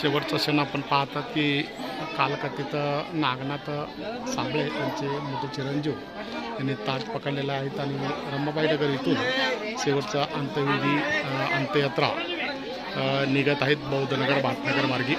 शेवटचा क्षण आपण पाहतात की कालकथित नागनाथ साबळे यांचे मोठे चिरंजीव यांनी ताज पकडलेला आहेत आणि रमाबाई नगर इथून शेवटचा अंत्यविधी अंत्ययात्रा निघत आहेत बौद्धनगर भाटनगर मार्गी.